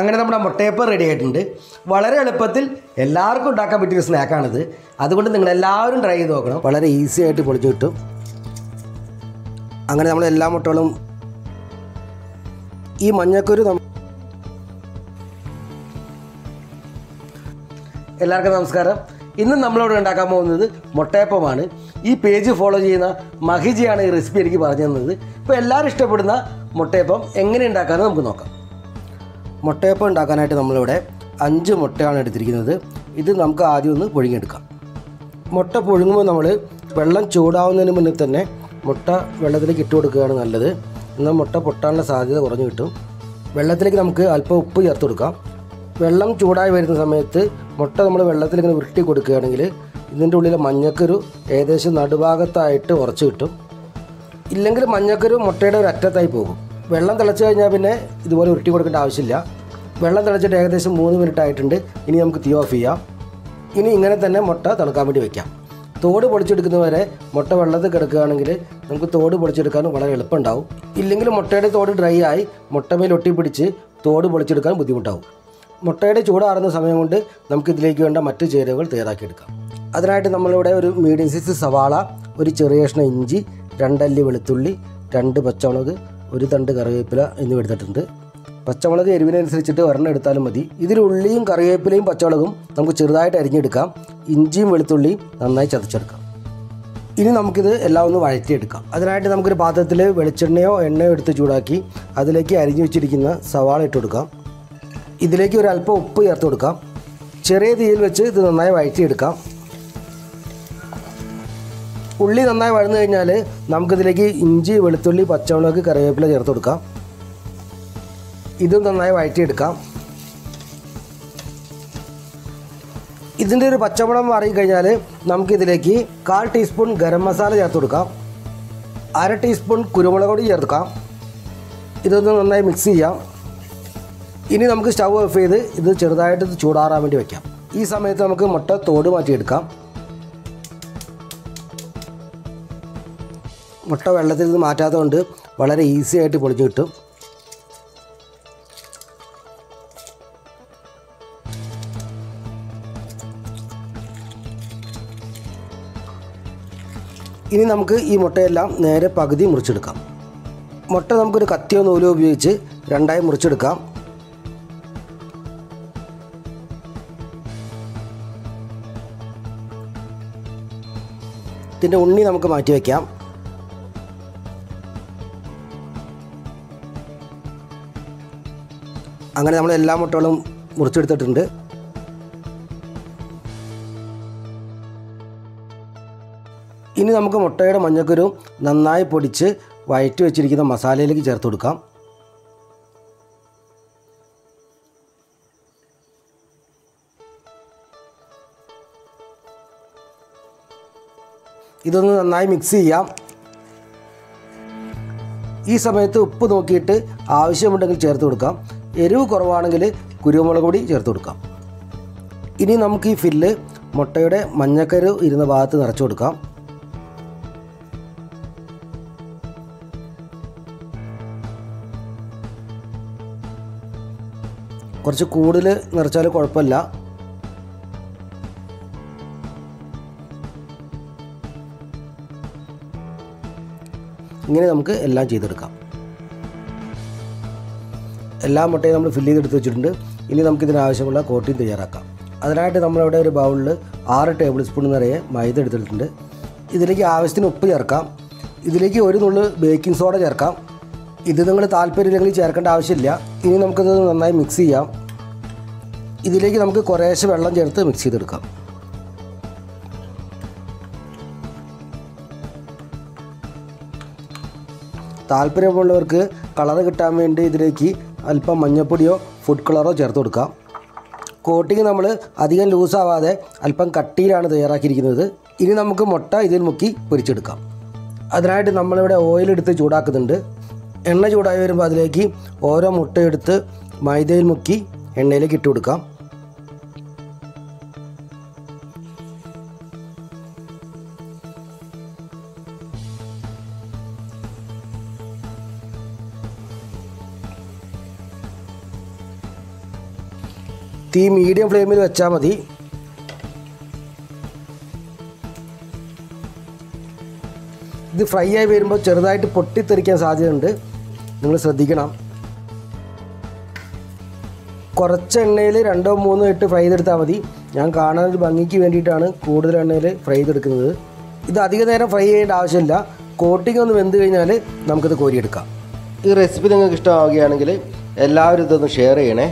അങ്ങനെ നമ്മുടെ മുട്ടയപ്പം റെഡി ആയിട്ടുണ്ട്. വളരെ എളുപ്പത്തിൽ എല്ലാവർക്കും ഉണ്ടാക്കാൻ പറ്റിയ സ്നാക്കാണിത് അതുകൊണ്ട് നിങ്ങൾ എല്ലാവരും ട്രൈ ചെയ്ത് നോക്കണം. വളരെ ഈസി ആയിട്ട് പൊളിച്ചു കിട്ടും. അങ്ങനെ നമ്മൾ എല്ലാ മുട്ടകളും ഈ മഞ്ഞക്കുരു എല്ലാവർക്കും നമസ്കാരം. ഇന്ന് നമ്മളിവിടെ ഉണ്ടാക്കാൻ പോകുന്നത് മുട്ടയപ്പമാണ്. ഈ പേജ് ഫോളോ ചെയ്യുന്ന മഹിജിയാണ് ഈ റെസിപ്പി എനിക്ക് പറഞ്ഞു തന്നത്. ഇപ്പോൾ എല്ലാവരും ഇഷ്ടപ്പെടുന്ന മുട്ടയപ്പം എങ്ങനെ ഉണ്ടാക്കാമെന്ന് നമുക്ക് നോക്കാം. മുട്ടയപ്പം ഉണ്ടാക്കാനായിട്ട് നമ്മളിവിടെ അഞ്ച് മുട്ടയാണ് എടുത്തിരിക്കുന്നത്. ഇത് നമുക്ക് ആദ്യം ഒന്ന് പുഴുങ്ങിയെടുക്കാം. മുട്ട പുഴുങ്ങുമ്പോൾ നമ്മൾ വെള്ളം ചൂടാവുന്നതിന് മുന്നേ തന്നെ മുട്ട വെള്ളത്തിലേക്ക് ഇട്ട് കൊടുക്കുകയാണ് നല്ലത്. എന്നാൽ മുട്ട പൊട്ടാനുള്ള സാധ്യത കുറഞ്ഞു കിട്ടും. വെള്ളത്തിലേക്ക് നമുക്ക് അല്പം ഉപ്പ് ചേർത്ത് കൊടുക്കാം. വെള്ളം ചൂടായി വരുന്ന സമയത്ത് മുട്ട നമ്മൾ വെള്ളത്തിൽ ഇങ്ങനെ ഉരുട്ടി കൊടുക്കുകയാണെങ്കിൽ ഇതിന്റെ ഉള്ളിലെ മഞ്ഞക്കരു ഏകദേശം നടുഭാഗത്തായിട്ട് ഉറച്ചു കിട്ടും. ഇല്ലെങ്കിൽ മഞ്ഞക്കരു മുട്ടയുടെ ഒരു അറ്റത്തായി പോകും. വെള്ളം തിളച്ച് കഴിഞ്ഞാൽ പിന്നെ ഇതുപോലെ ഉരുട്ടി കൊടുക്കേണ്ട ആവശ്യമില്ല. വെള്ളം തിളച്ചിട്ട് ഏകദേശം മൂന്ന് മിനിറ്റ് ആയിട്ടുണ്ട്. ഇനി നമുക്ക് തീ ഓഫ് ചെയ്യാം. ഇനി ഇങ്ങനെ തന്നെ മുട്ട തണുക്കാൻ വേണ്ടി വെക്കാം. തോട് പൊളിച്ചെടുക്കുന്നവരെ മുട്ട വെള്ളത്തിൽ കിടക്കുകയാണെങ്കിൽ നമുക്ക് തോട് പൊളിച്ചെടുക്കാൻ വളരെ എളുപ്പമുണ്ടാവും. ഇല്ലെങ്കിൽ മുട്ടയുടെ തോട് ഡ്രൈ ആയി മുട്ടമേൽ ഒട്ടിപ്പിടിച്ച് തോട് പൊളിച്ചെടുക്കാൻ ബുദ്ധിമുട്ടാവും. മുട്ടയുടെ ചൂടാറുന്ന സമയം കൊണ്ട് നമുക്ക് ഇതിലേക്ക് വേണ്ട മറ്റ് ചേരുവകൾ തയ്യാറാക്കിയെടുക്കാം. അതിനായിട്ട് നമ്മളിവിടെ ഒരു മീഡിയം സൈസ് സവാള ഒരു ചെറിയ കഷ്ണം ഇഞ്ചി രണ്ടല്ലി വെളുത്തുള്ളി രണ്ട് പച്ചമുളക് ഒരു തണ്ട് കറിവേപ്പില എന്നിവ എടുത്തിട്ടുണ്ട്. പച്ചമുളക് എരിവിനനുസരിച്ചിട്ട് ഒരെണ്ണം എടുത്താലും മതി. ഇതിൽ ഉള്ളിയും കറിവേപ്പിലയും പച്ചമുളകും നമുക്ക് ചെറുതായിട്ട് അരിഞ്ഞെടുക്കാം. ഇഞ്ചിയും വെളുത്തുള്ളിയും നന്നായി ചതച്ചെടുക്കാം. ഇനി നമുക്കിത് എല്ലാം ഒന്ന് വഴറ്റിയെടുക്കാം. അതിനായിട്ട് നമുക്കൊരു പാത്രത്തിൽ വെളിച്ചെണ്ണയോ എണ്ണയോ എടുത്ത് ചൂടാക്കി അതിലേക്ക് അരിഞ്ഞു വെച്ചിരിക്കുന്ന സവാള ഇട്ട് കൊടുക്കാം. ഇതിലേക്ക് ഒരു അല്പം ഉപ്പ് ചേർത്ത് കൊടുക്കാം. ചെറിയ തീയിൽ വെച്ച് ഇത് നന്നായി വഴറ്റിയെടുക്കാം. ഉള്ളി നന്നായി വഴന്നു കഴിഞ്ഞാൽ നമുക്കിതിലേക്ക് ഇഞ്ചി വെളുത്തുള്ളി പച്ചമുളക് കറിവേപ്പില ചേർത്ത് കൊടുക്കാം. ഇതും നന്നായി വഴറ്റിയെടുക്കാം. ഇതിന്റെ ഒരു പച്ചമുളം മാറിക്കഴിഞ്ഞാൽ നമുക്കിതിലേക്ക് കാൽ ടീസ്പൂൺ ഗരം മസാല ചേർത്ത് കൊടുക്കാം. അര ടീസ്പൂൺ കുരുമുളക് പൊടി ചേർക്കാം ഇതൊന്ന് നന്നായി മിക്സ് ചെയ്യാം. ഇനി നമുക്ക് സ്റ്റൗ ഓഫ് ചെയ്ത് ഇത് ചെറുതായിട്ട് ചൂടാറാൻ വേണ്ടി വയ്ക്കാം ഈ സമയത്ത് നമുക്ക് മുട്ട തോട് മാറ്റിയെടുക്കാം. മുട്ട വെള്ളത്തിൽ നിന്ന് മാറ്റാത്തതുകൊണ്ട് വളരെ ഈസി ആയിട്ട് പൊളിച്ചു കിട്ടും. ഇനി നമുക്ക് ഈ മുട്ടയെല്ലാം നേരെ പകുതി മുറിച്ചെടുക്കാം. മുട്ട നമുക്കൊരു കത്തിയോ നൂലോ ഉപയോഗിച്ച് രണ്ടായി മുറിച്ചെടുക്കാം. ഇതിന്റെ ഉണ്ണി നമുക്ക് മാറ്റി വയ്ക്കാം അങ്ങനെ നമ്മൾ എല്ലാ മുട്ടകളും മുറിച്ചെടുത്തിട്ടുണ്ട്. ഇനി നമുക്ക് മുട്ടയുടെ മഞ്ഞക്കുരു നന്നായി പൊടിച്ച് വയറ്റി വെച്ചിരിക്കുന്ന മസാലയിലേക്ക് ചേർത്ത് കൊടുക്കാം. ഇതൊന്ന് നന്നായി മിക്സ് ചെയ്യാം. ഈ സമയത്ത് ഉപ്പ് നോക്കിയിട്ട് ആവശ്യമുണ്ടെങ്കിൽ ചേർത്ത് കൊടുക്കാം. എരിവ് കുറവാണെങ്കിൽ കുരുമുളക് പൊടി ചേർത്ത് കൊടുക്കാം. ഇനി നമുക്ക് ഈ ഫില്ല് മുട്ടയുടെ മഞ്ഞക്കരു ഇരുന്ന ഭാഗത്ത് നിറച്ചു കൊടുക്കാം. കുറച്ച് കൂടുതൽ നിറച്ചാൽ കുഴപ്പമില്ല. ഇങ്ങനെ നമുക്ക് എല്ലാം ചെയ്തെടുക്കാം. എല്ലാ മുട്ടയും നമ്മൾ ഫില്ല് ചെയ്തെടുത്ത് വെച്ചിട്ടുണ്ട്. ഇനി നമുക്ക് ഇതിനാവശ്യമുള്ള കോട്ടിങ് തയ്യാറാക്കാം. അതിനായിട്ട് നമ്മളിവിടെ ഒരു ബൗളിൽ ആറ് ടേബിൾ സ്പൂൺ നിറയെ മൈദ എടുത്തിട്ടുണ്ട്. ഇതിലേക്ക് ആവശ്യത്തിന് ഉപ്പ് ചേർക്കാം. ഇതിലേക്ക് ഒരു നുള്ളു ബേക്കിംഗ് സോഡ ചേർക്കാം. ഇത് നിങ്ങൾ താല്പര്യമില്ലെങ്കിൽ ചേർക്കേണ്ട ആവശ്യമില്ല. ഇനി നമുക്കിത് നന്നായി മിക്സ് ചെയ്യാം. ഇതിലേക്ക് നമുക്ക് കുറേശ്ശെ വെള്ളം ചേർത്ത് മിക്സ് ചെയ്തെടുക്കാം. താല്പര്യമുള്ളവർക്ക് കളർ കിട്ടാൻ വേണ്ടി ഇതിലേക്ക് അല്പം മഞ്ഞൾപ്പൊടിയോ ഫുഡ് കളറോ ചേർത്ത് കൊടുക്കാം. കോട്ടിങ് നമ്മൾ അധികം ലൂസാവാതെ അല്പം കട്ടിയിലാണ് തയ്യാറാക്കിയിരിക്കുന്നത്. ഇനി നമുക്ക് മുട്ട ഇതിൽ മുക്കി പൊരിച്ചെടുക്കാം. അതിനായിട്ട് നമ്മളിവിടെ ഓയിലെടുത്ത് ചൂടാക്കുന്നുണ്ട്. എണ്ണ ചൂടായി വരുമ്പോൾ അതിലേക്ക് ഓരോ മുട്ടയെടുത്ത് മൈദയിൽ മുക്കി എണ്ണയിലേക്ക് ഇട്ട് കൊടുക്കാം. തീ മീഡിയം ഫ്ലെയിമിൽ വെച്ചാൽ മതി. ഇത് ഫ്രൈ ആയി വരുമ്പോൾ ചെറുതായിട്ട് പൊട്ടിത്തെറിക്കാൻ സാധ്യതയുണ്ട്. നിങ്ങൾ ശ്രദ്ധിക്കണം. കുറച്ച് എണ്ണയിൽ രണ്ടോ മൂന്നോ ഇട്ട് ഫ്രൈ ചെയ്തെടുത്താൽ മതി. ഞാൻ കാണാൻ ഒരു ഭംഗിക്ക് വേണ്ടിയിട്ടാണ് കൂടുതൽ എണ്ണയിൽ ഫ്രൈ ചെയ്തെടുക്കുന്നത്. ഇത് അധിക നേരം ഫ്രൈ ചെയ്യേണ്ട ആവശ്യമില്ല. കോട്ടിംഗ് ഒന്ന് വെന്ത് കഴിഞ്ഞാൽ നമുക്കിത് കോരിയെടുക്കാം. ഈ റെസിപ്പി നിങ്ങൾക്ക് ഇഷ്ടമാവുകയാണെങ്കിൽ എല്ലാവരും ഇതൊന്ന് ഷെയർ ചെയ്യണേ.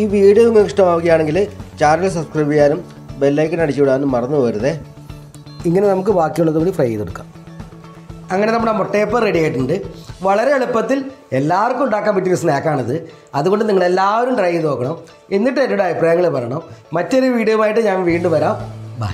ഈ വീഡിയോ നിങ്ങൾക്ക് ഇഷ്ടമാവുകയാണെങ്കിൽ ചാനൽ സബ്സ്ക്രൈബ് ചെയ്യാനും ബെല്ലൈക്കൻ അടിച്ചു വിടാനും മറന്നു പോരുതേ ഇങ്ങനെ നമുക്ക് ബാക്കിയുള്ളത് കൂടി ഫ്രൈ ചെയ്തെടുക്കാം. അങ്ങനെ നമ്മുടെ മുട്ടയപ്പം റെഡി ആയിട്ടുണ്ട്. വളരെ എളുപ്പത്തിൽ എല്ലാവർക്കും ഉണ്ടാക്കാൻ പറ്റിയൊരു സ്നാക്കാണിത് അതുകൊണ്ട് നിങ്ങൾ എല്ലാവരും ട്രൈ ചെയ്ത് നോക്കണം. എന്നിട്ട് എന്നോട് അഭിപ്രായങ്ങൾ പറയണം. മറ്റൊരു വീഡിയോ ആയിട്ട് ഞാൻ വീണ്ടും വരാം. ബൈ